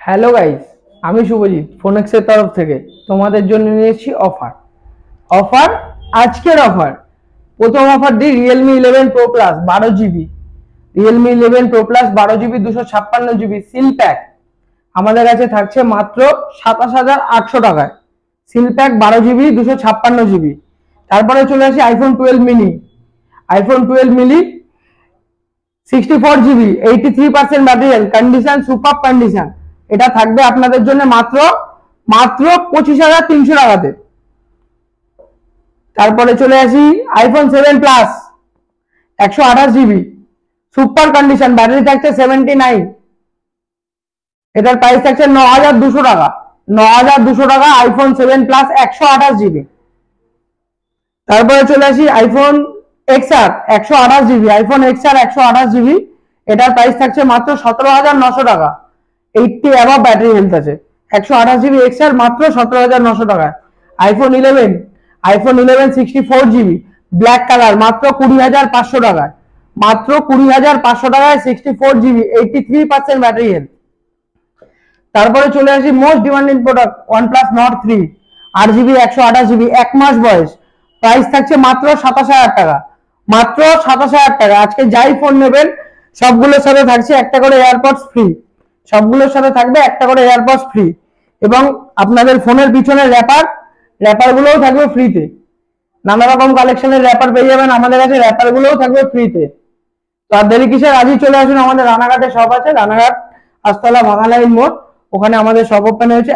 Hello guys আমি শুভজিৎ ফোনেক্সের তরফ থেকে তোমাদের জন্য নিয়েছি অফার অফার আজকের অফার প্রথম অফার দিই রিয়েলমি ইলেভেন প্রো প্লাস বারো GB Realme eleven pro plus বারো জিবি দুশো ছাপ্পান্ন জিবি সিল প্যাক আমাদের কাছে থাকছে মাত্র সাতাশ হাজার আটশো টাকায়। সিল প্যাক বারো জিবি দুশো ছাপ্পান্ন জিবি তারপরে চলে আসি iPhone twelve mini iPhone twelve mini sixty four GB eighty three percent battery condition super condition এটা থাকবে আপনাদের জন্য মাত্র মাত্র পঁচিশ হাজার তিনশো টাকাতে। তারপরে চলে আসি আইফোন সেভেন প্লাস একশো আঠাশ জিবি সুপার কন্ডিশন ব্যাটারি থাকছে সেভেন্টি নাইন এটার প্রাইস থাকছে ন হাজার দুশো টাকা। ন হাজার দুশো টাকা আইফোন সেভেন প্লাস একশো আঠাশ জিবি তারপরে চলে আসি আইফোন এক্সআর একশো আঠাশ জিবি আইফোন এক্সআর একশো আঠাশ জিবি এটার প্রাইস থাকছে মাত্র সতেরো হাজার নশো টাকা। এইটটি অ্যাভাব ব্যাটারি হেলথ আছে। একশো আঠাশ জিবি এক্সআর মাত্র সতেরো হাজার নশো টাকায়। IPhone eleven iPhone eleven sixty four GB black colour মাত্র কুড়ি হাজার পাঁচশো টাকায়। মাত্র কুড়ি হাজার পাঁচশো টাকায় sixty four GB eighty three percent battery health তারপরে চলে আসি most demanding product one plus Nord three আট জিবি একশো আঠাশ জিবি এক মাস বয়স। প্রাইস থাকছে মাত্র সাতাশ হাজার টাকা। মাত্র সাতাশ হাজার টাকা। আজকে যাই ফোন নেবেন, সবগুলোর সাথে থাকছে একটা করে এয়ারপডস ফ্রি সবগুলোর সাথে থাকবে একটা করে এয়ারপডস ফ্রি এবং আপনাদের ফোনের পিছনে র্যাপার র্যাপার গুলোও থাকবে ফ্রিতে নানা রকম কালেকশনের র্যাপার পেয়ে যাবেন, আমাদের কাছে র্যাপার গুলোও থাকবে ফ্রিতে তো। আর দেরি কিসের? আজই চলে আসুন, আমাদের রানাঘাটে শপ আছে, রানাঘাট আস্তলা ভাঙালাইন মোড়। ওখানে আমাদের শপ ওপেন হয়েছে।